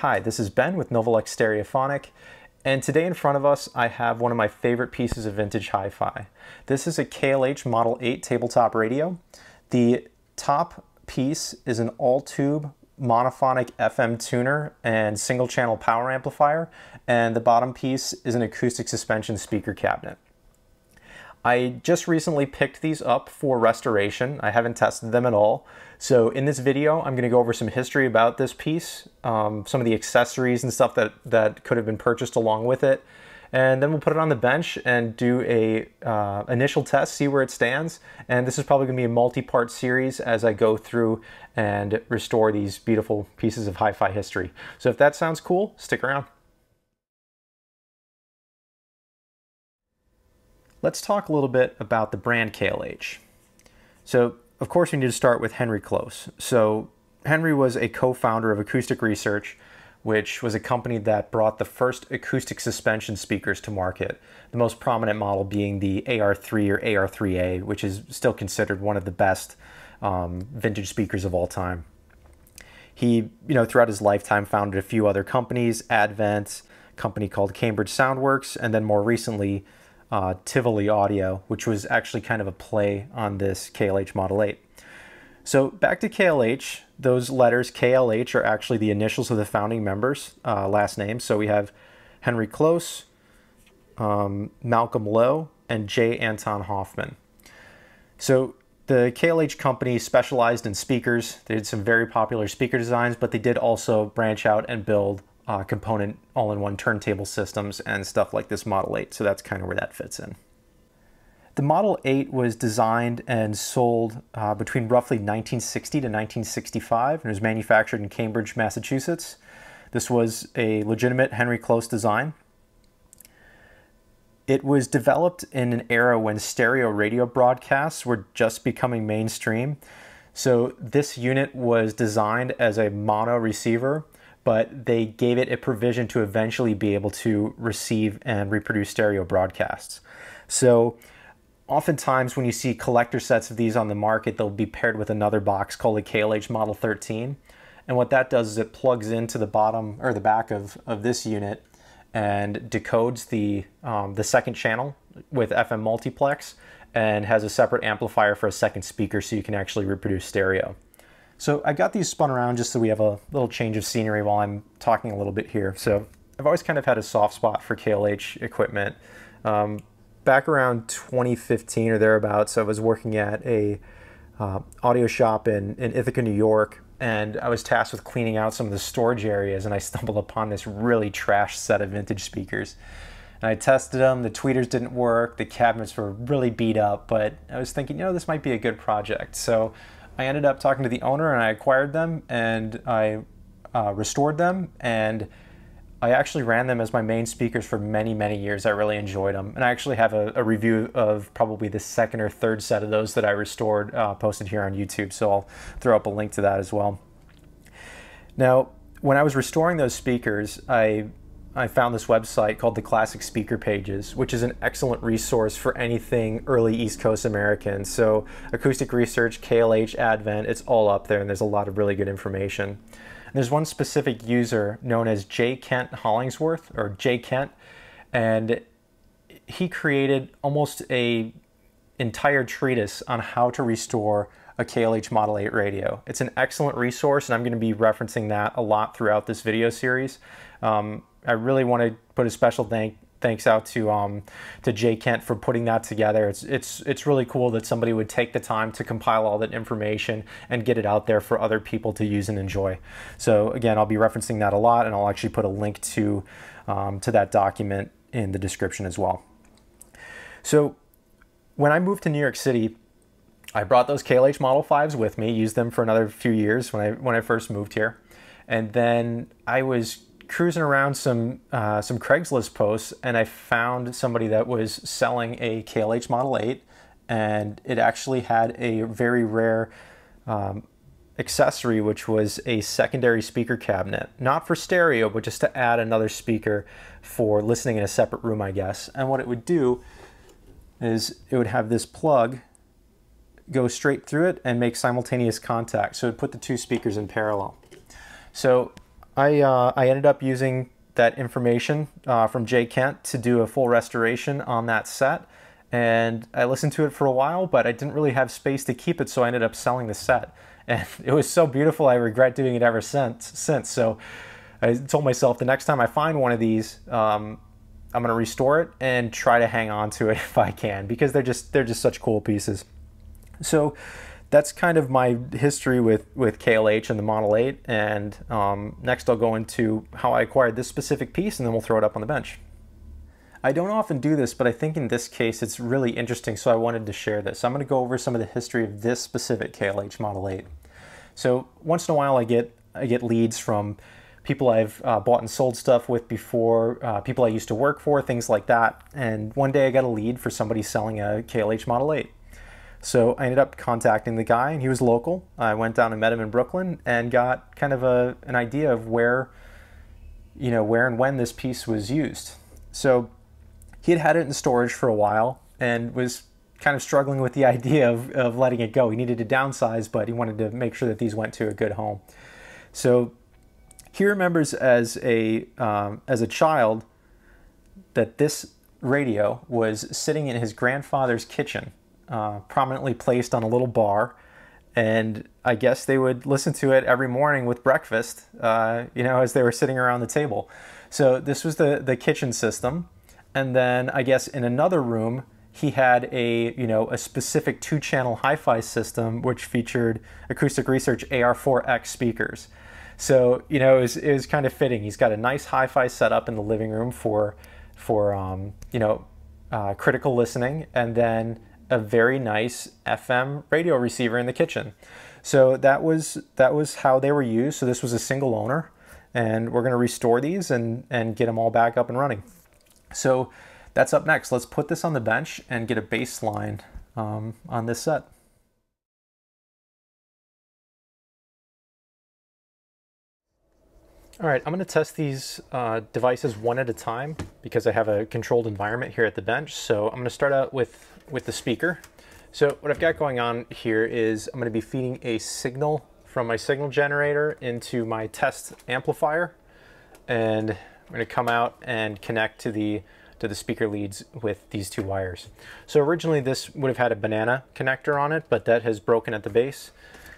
Hi, this is Ben with Novalux Stereophonic, and today in front of us I have one of my favorite pieces of vintage hi-fi. This is a KLH Model 8 tabletop radio. The top piece is an all-tube monophonic FM tuner and single channel power amplifier, and the bottom piece is an acoustic suspension speaker cabinet. I just recently picked these up for restoration. I haven't tested them at all. So in this video, I'm gonna go over some history about this piece, um, some of the accessories and stuff that, that could have been purchased along with it. And then we'll put it on the bench and do a uh, initial test, see where it stands. And this is probably gonna be a multi-part series as I go through and restore these beautiful pieces of hi-fi history. So if that sounds cool, stick around. Let's talk a little bit about the brand KLH. So, of course, we need to start with Henry Kloss. So, Henry was a co-founder of Acoustic Research, which was a company that brought the first acoustic suspension speakers to market, the most prominent model being the AR3 or AR3A, which is still considered one of the best um, vintage speakers of all time. He, you know, throughout his lifetime founded a few other companies, Advent, company called Cambridge Soundworks, and then more recently, uh, Tivoli Audio, which was actually kind of a play on this KLH Model 8. So back to KLH, those letters KLH are actually the initials of the founding members' uh, last names. So we have Henry Kloss, um, Malcolm Low, and J. Anton Hofmann. So the KLH company specialized in speakers. They did some very popular speaker designs, but they did also branch out and build uh, component all-in-one turntable systems and stuff like this Model 8. So that's kind of where that fits in. The Model 8 was designed and sold uh, between roughly 1960 to 1965 and was manufactured in Cambridge, Massachusetts. This was a legitimate Henry Kloss design. It was developed in an era when stereo radio broadcasts were just becoming mainstream. So this unit was designed as a mono receiver but they gave it a provision to eventually be able to receive and reproduce stereo broadcasts. So oftentimes when you see collector sets of these on the market, they'll be paired with another box called a KLH Model 13. And what that does is it plugs into the bottom or the back of, of this unit and decodes the, um, the second channel with FM multiplex and has a separate amplifier for a second speaker so you can actually reproduce stereo. So I got these spun around just so we have a little change of scenery while I'm talking a little bit here. So I've always kind of had a soft spot for KLH equipment. Um, back around 2015 or thereabouts, I was working at a uh, audio shop in, in Ithaca, New York, and I was tasked with cleaning out some of the storage areas, and I stumbled upon this really trash set of vintage speakers. And I tested them, the tweeters didn't work, the cabinets were really beat up, but I was thinking, you know, this might be a good project. So I ended up talking to the owner and I acquired them and I uh, restored them and I actually ran them as my main speakers for many, many years. I really enjoyed them. And I actually have a, a review of probably the second or third set of those that I restored uh, posted here on YouTube. So I'll throw up a link to that as well. Now, when I was restoring those speakers, I I found this website called the Classic Speaker Pages, which is an excellent resource for anything early East Coast American. So acoustic research, KLH, Advent, it's all up there and there's a lot of really good information. And there's one specific user known as J. Kent Hollingsworth, or J. Kent, and he created almost a entire treatise on how to restore a KLH Model 8 radio. It's an excellent resource and I'm going to be referencing that a lot throughout this video series. Um, I really want to put a special thank thanks out to um, to J. Kent for putting that together. It's it's it's really cool that somebody would take the time to compile all that information and get it out there for other people to use and enjoy. So again, I'll be referencing that a lot, and I'll actually put a link to um, to that document in the description as well. So when I moved to New York City. I brought those KLH Model 5s with me, used them for another few years when I when I first moved here. And then I was cruising around some uh, some Craigslist posts, and I found somebody that was selling a KLH Model 8, and it actually had a very rare um, accessory, which was a secondary speaker cabinet, not for stereo, but just to add another speaker for listening in a separate room, I guess. And what it would do is it would have this plug go straight through it and make simultaneous contact. So it put the two speakers in parallel. So I, uh, I ended up using that information uh, from J. Kent to do a full restoration on that set. And I listened to it for a while, but I didn't really have space to keep it, so I ended up selling the set. And it was so beautiful, I regret doing it ever since. since. So I told myself the next time I find one of these, um, I'm going to restore it and try to hang on to it if I can because they're just they're just such cool pieces. So that's kind of my history with, with KLH and the Model 8. And um, next I'll go into how I acquired this specific piece and then we'll throw it up on the bench. I don't often do this, but I think in this case it's really interesting, so I wanted to share this. I'm going to go over some of the history of this specific KLH Model 8. So once in a while I get I get leads from people I've uh, bought and sold stuff with before, uh, people I used to work for, things like that. And one day I got a lead for somebody selling a KLH Model 8. So I ended up contacting the guy, and he was local. I went down and met him in Brooklyn and got kind of a, an idea of where, you know, where and when this piece was used. So he had had it in storage for a while and was kind of struggling with the idea of, of letting it go. He needed to downsize, but he wanted to make sure that these went to a good home. So he remembers as a um, as a child that this radio was sitting in his grandfather's kitchen uh, prominently placed on a little bar. And I guess they would listen to it every morning with breakfast, uh, you know, as they were sitting around the table. So this was the, the kitchen system. And then I guess in another room, he had a, you know, a specific two channel hi fi system which featured Acoustic Research AR4X speakers. So, you know, it was, it was kind of fitting. He's got a nice hi fi setup in the living room for, for um, you know, uh, critical listening. And then a very nice FM radio receiver in the kitchen. So that was that was how they were used. So this was a single owner, and we're going to restore these and and get them all back up and running. So that's up next. Let's put this on the bench and get a baseline um, on this set. All right, I'm going to test these uh, devices one at a time because I have a controlled environment here at the bench. So I'm going to start out with with the speaker. So what I've got going on here is I'm going to be feeding a signal from my signal generator into my test amplifier and I'm going to come out and connect to the to the speaker leads with these two wires. So originally this would have had a banana connector on it, but that has broken at the base.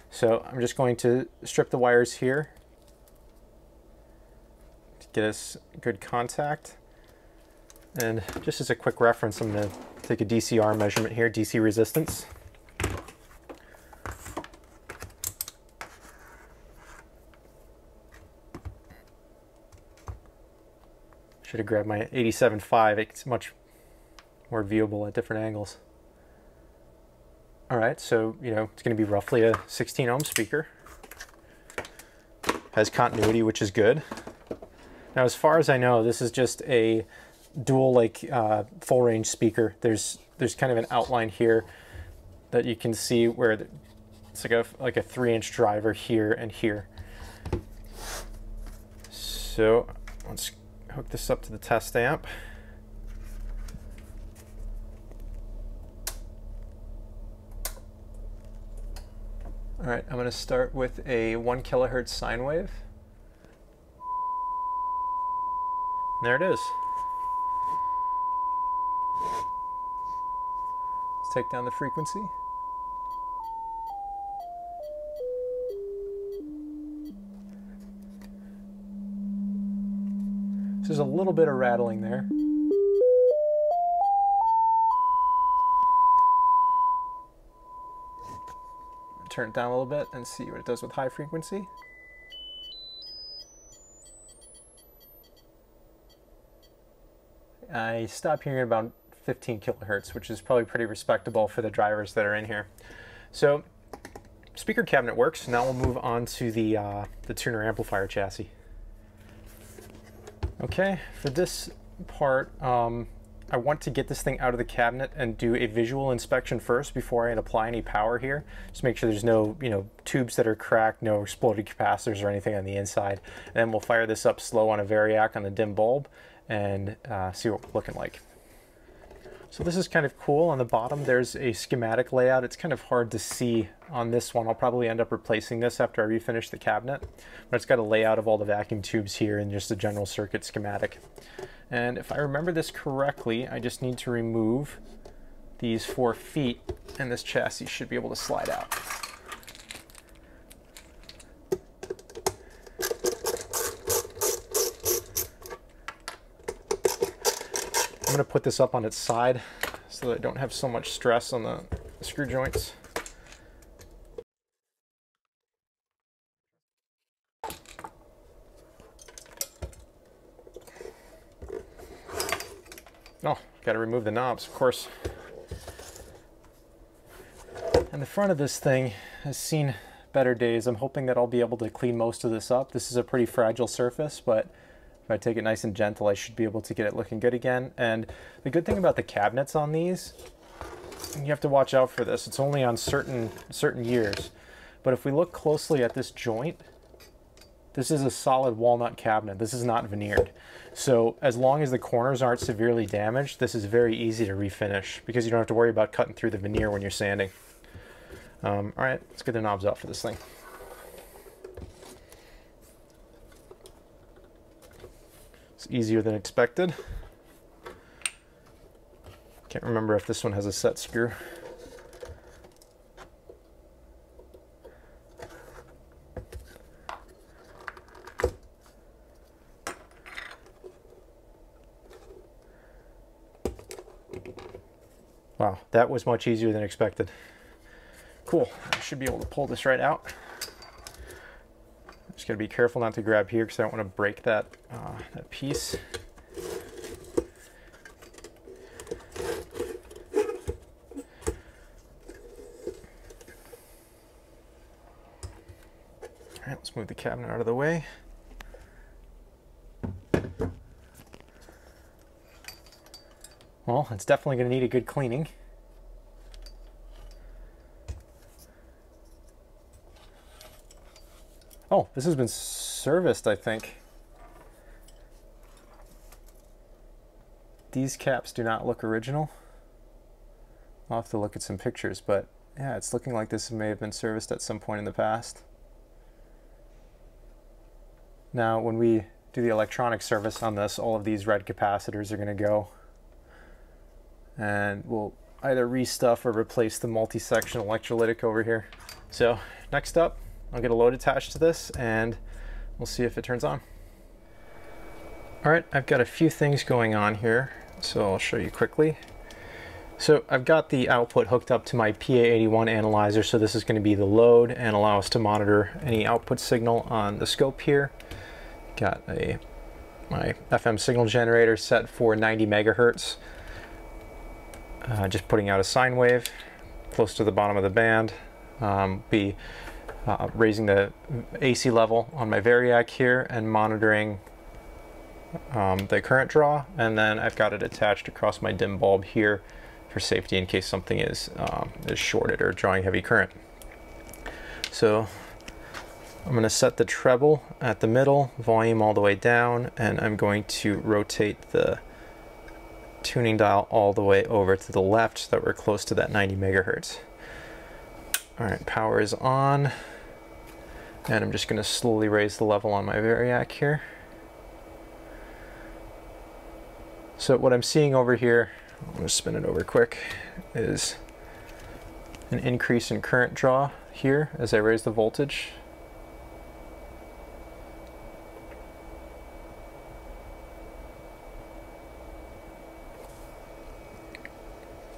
So I'm just going to strip the wires here get us good contact. And just as a quick reference, I'm going to take a DCR measurement here, DC resistance. Should have grabbed my 87.5, it's much more viewable at different angles. All right, so, you know, it's gonna be roughly a 16 ohm speaker. Has continuity, which is good. Now, as far as I know, this is just a dual like uh, full range speaker. There's there's kind of an outline here that you can see where it's like a like a three inch driver here and here. So let's hook this up to the test amp. All right, I'm going to start with a one kilohertz sine wave. There it is. Let's take down the frequency. So there's a little bit of rattling there. Turn it down a little bit and see what it does with high frequency. I stop hearing about 15 kilohertz, which is probably pretty respectable for the drivers that are in here. So speaker cabinet works. Now we'll move on to the, uh, the tuner amplifier chassis. Okay, for this part, um, I want to get this thing out of the cabinet and do a visual inspection first before I apply any power here. Just make sure there's no, you know, tubes that are cracked, no exploded capacitors or anything on the inside. And then we'll fire this up slow on a variac on the dim bulb and uh, see what we're looking like. So this is kind of cool. On the bottom, there's a schematic layout. It's kind of hard to see on this one. I'll probably end up replacing this after I refinish the cabinet. But it's got a layout of all the vacuum tubes here and just a general circuit schematic. And if I remember this correctly, I just need to remove these four feet and this chassis should be able to slide out. I'm to put this up on its side so that I don't have so much stress on the screw joints. Oh, got to remove the knobs, of course. And the front of this thing has seen better days. I'm hoping that I'll be able to clean most of this up. This is a pretty fragile surface, but if I take it nice and gentle, I should be able to get it looking good again. And the good thing about the cabinets on these, you have to watch out for this. It's only on certain certain years. But if we look closely at this joint, this is a solid walnut cabinet. This is not veneered. So as long as the corners aren't severely damaged, this is very easy to refinish because you don't have to worry about cutting through the veneer when you're sanding. Um, all right, let's get the knobs out for this thing. It's easier than expected. Can't remember if this one has a set screw. Wow, that was much easier than expected. Cool, I should be able to pull this right out. Just gotta be careful not to grab here because I don't want to break that, uh, that piece. All right, let's move the cabinet out of the way. Well, it's definitely going to need a good cleaning. This has been serviced, I think. These caps do not look original. I'll have to look at some pictures, but yeah, it's looking like this may have been serviced at some point in the past. Now, when we do the electronic service on this, all of these red capacitors are going to go. And we'll either restuff or replace the multi-section electrolytic over here. So next up, I'll get a load attached to this and we'll see if it turns on. All right, I've got a few things going on here, so I'll show you quickly. So I've got the output hooked up to my PA81 analyzer, so this is going to be the load and allow us to monitor any output signal on the scope here. Got a my FM signal generator set for 90 megahertz. Uh, just putting out a sine wave close to the bottom of the band. Um, be uh, raising the AC level on my Variac here and monitoring um, the current draw and then I've got it attached across my dim bulb here for safety in case something is, um, is shorted or drawing heavy current. So I'm going to set the treble at the middle, volume all the way down, and I'm going to rotate the tuning dial all the way over to the left so that we're close to that 90 megahertz. All right, power is on. And I'm just going to slowly raise the level on my Variac here. So what I'm seeing over here, I'm to spin it over quick, is an increase in current draw here as I raise the voltage.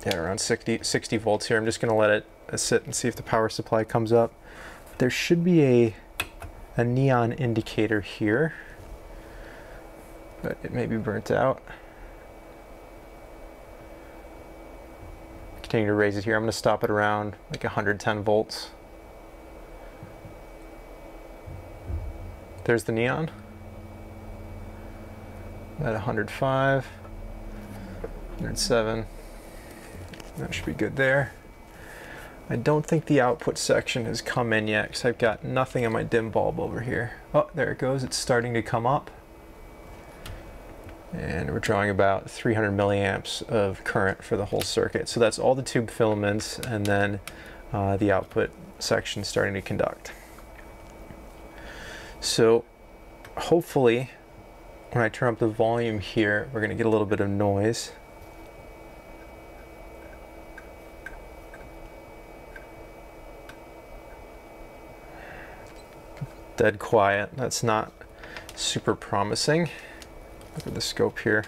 Yeah, around 60, 60 volts here. I'm just going to let it sit and see if the power supply comes up. There should be a, a neon indicator here, but it may be burnt out. Continue to raise it here. I'm going to stop it around like 110 volts. There's the neon. At 105, 107. That should be good there. I don't think the output section has come in yet because I've got nothing on my dim bulb over here. Oh, there it goes. It's starting to come up. and we're drawing about 300 milliamps of current for the whole circuit. So that's all the tube filaments and then uh, the output section starting to conduct. So hopefully when I turn up the volume here, we're going to get a little bit of noise. Dead quiet. That's not super promising. Look at the scope here.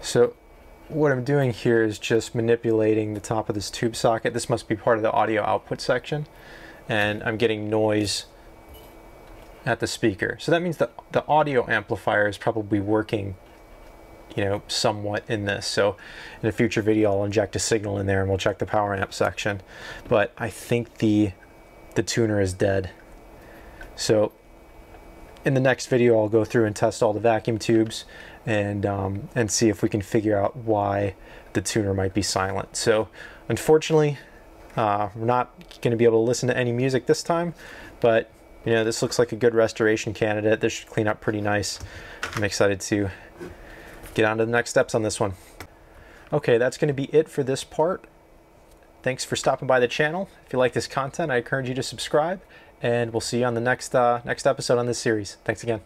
So what I'm doing here is just manipulating the top of this tube socket. This must be part of the audio output section. And I'm getting noise at the speaker. So that means that the audio amplifier is probably working you know, somewhat in this. So in a future video, I'll inject a signal in there and we'll check the power amp section. But I think the, the tuner is dead. So in the next video, I'll go through and test all the vacuum tubes and, um, and see if we can figure out why the tuner might be silent. So unfortunately, uh, we're not going to be able to listen to any music this time, but you know, this looks like a good restoration candidate. This should clean up pretty nice. I'm excited to get on to the next steps on this one. Okay, that's going to be it for this part. Thanks for stopping by the channel. If you like this content, I encourage you to subscribe and we'll see you on the next uh, next episode on this series. Thanks again.